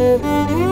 Música